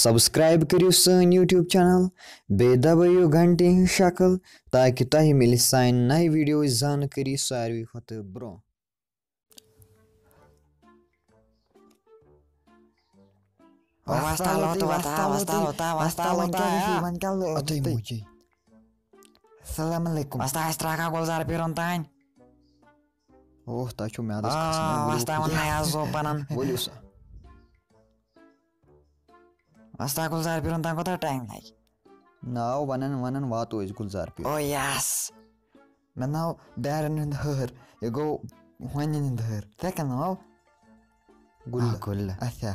سبسکرایب کٔرِو سٲنۍ یوٗٹیوٗب چَنَل بیٚیہِ دَبٲیِو گھنٹہِ ہِنٛز شکٕل تاکہِ تۄہہِ مِلہِ سانہِ نَیہِ ویٖڈیوٕچ زانکٲری ساروی کھۄتہٕ برٛونٛہہ السلام علیکم گُلزار پیٖرُن تانۍ اوٚہ تۄہہِ چھُو میادَس Hasta Gulzar Pir'un tan kota time like? Now one and one and what is Gulzar Pir? Oh yes. But now Darren and her, you go one and her. Second now. Gulla. Ah, gulla. Asya.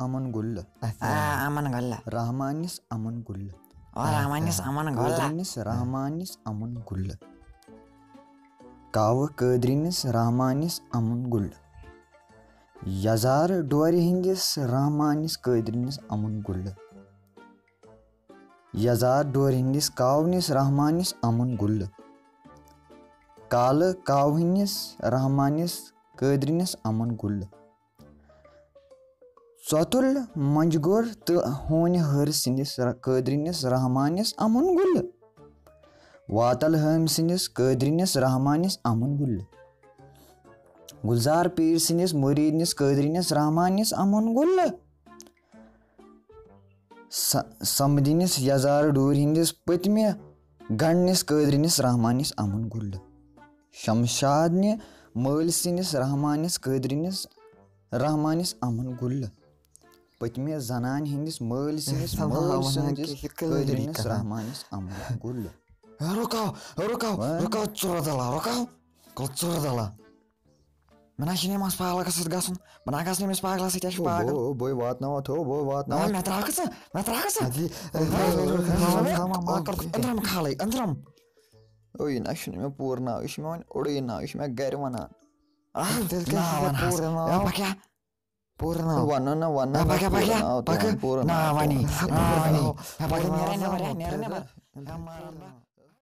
Aman Gulla. Asya. Ah, Aman Gulla. Rahmanis Aman Gulla. Oh, Rahmanis Aman Gulla. Kadrinis Rahmanis Aman Gulla. Kava Kadrinis Rahmanis Aman Gulla. یزار ڈورِ ہٕنٛدِس رحمانِس قٲدرِنِس اَمُن گُلہٕ یزار ڈورِ ہٕنٛدِس کاونِس رحمانِس اَمُن گُلہٕ کالہٕ کاوٕہٕنِس رحمانِس قٲدرِنِس اَمُن گُلہٕ ژۄتُل مۄنٛجگوٚر تہٕ ہوٗنہِ ۂر سٕنٛدِس قٲدرِنِس رحمانِس اَمُن گُلہٕ واتل ہٲمۍ سٕنٛدِس قٲدرِنِس رحمانِس اَمُن گُلہٕ گُلزار پیٖر سٕنٛدِس مُریٖد نِس قٲدریٖنِس رحمانِس اَمُن گُلہٕ سَمدِنِس یَزار ڈوٗرِ ہِنٛدِس پٔتمہِ گنٛڈنِس قٲدریٖنِس رحمانِس اَمُن گُلہٕ شمشادنہِ مٲلۍ سٕنٛدِس رحمانِس قٲدریٖنِس رحمانِس اَمُن گُلہٕ پٔتمہِ زنانہِ ہِنٛدِس مٲلۍ سٕنٛدِس مٲلۍ سٕنٛدِس قٲدریٖنِس رحمانِس اَمُن گُلہٕ رُکاو رُکاو رُکاو ژوٗرٕ دَلا رُکاو ژوٗرٕ دَلا Մնաշինեմս փաղլակասս գասուն, մնակասնեմս փաղլասիդեշ փաղը։ Ոյ ոյ վատնավա թո, ոյ վատնավա։ Նա մետրակսը, մետրակսը։ Հadi, tamam akar andram khalay andram։ Oy naşineme purna işmen orayına işme garmana։ Ah delke purna։ Ya bak ya։ Purna։ Vanana vanana bak ya bak ya bak ya। Navani navani। Ya bak nereye ne var ya nereye ne var। Amarallah.